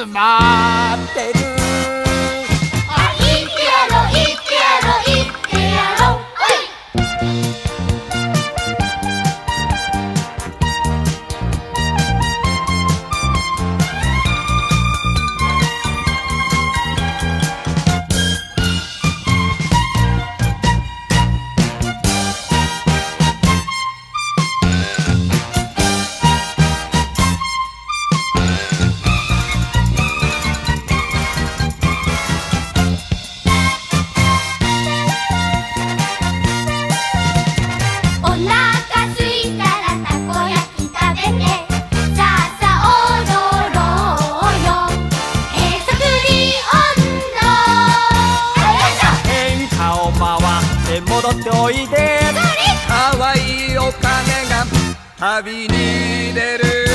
of my. っておいかわいいお金が旅に出る。